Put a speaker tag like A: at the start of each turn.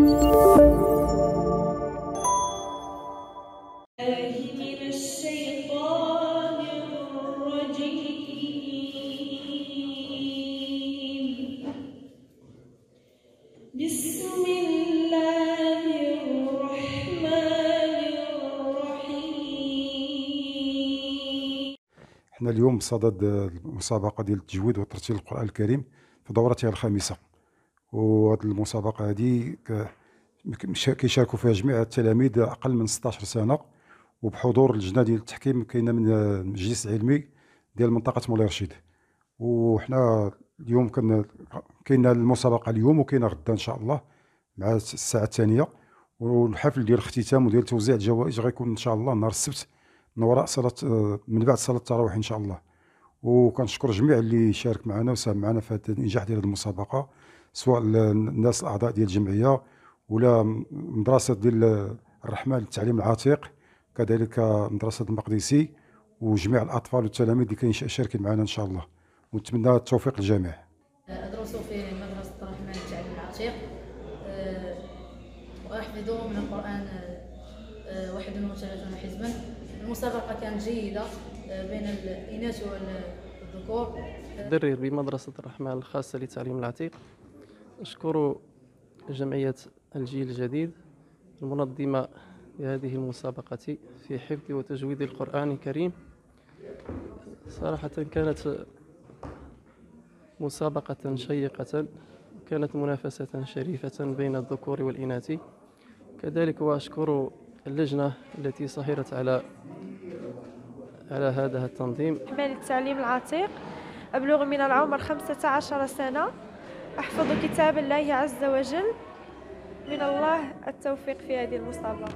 A: الله من الشيطان الرجيم بسم الله الرحمن الرحيم
B: حنا اليوم بصدد المسابقة ديال التجويد وترتيل القرآن الكريم في دورتها الخامسة. هذه ك- مش- كيشاركوا فيها جميع التلاميذ أقل من 16 سنة وبحضور اللجنة ديال التحكيم كاينة من المجلس العلمي ديال منطقة مولاي رشيد. وحنا اليوم كان كاينة المسابقة اليوم وكاينة غدا إن شاء الله مع الساعة الثانية. والحفل ديال الاختتام وديال توزيع الجوائز غيكون إن شاء الله نهار السبت من وراء صلاة آه، من بعد صلاة التراويح إن شاء الله. وكنشكر جميع اللي شارك معنا وساهم معنا في هذا النجاح ديال هذه المسابقة سواء ال- الناس الأعضاء ديال الجمعية ولا م- مدرسة ديال الرحمن للتعليم العتيق كذلك مدرسة المقدسي وجميع الأطفال والتلاميذ اللي كاين شاركين معنا إن شاء الله. ونتمنى التوفيق للجميع.
C: أدرس في مدرسة الرحمن التعليم العتيق أه، وأحفظ من القرآن أه، 31 حزبا. المسابقة كانت جيدة. أه، بين الإناث والذكور.
D: مدرر بمدرسة الرحمن الخاصة للتعليم العتيق. أشكر جمعية الجيل الجديد المنظمة لهذه المسابقة في حفظ وتجويد القرآن الكريم. صراحة كانت مسابقة شيقة كانت منافسة شريفة بين الذكور والإناث. كذلك وأشكر اللجنة التي سهرت على على هذا التنظيم.
E: أحمال التعليم العتيق. أبلغ من العمر خمسة عشر سنة. أحفظ كتاب الله عز وجل. من الله التوفيق في هذه المسابقة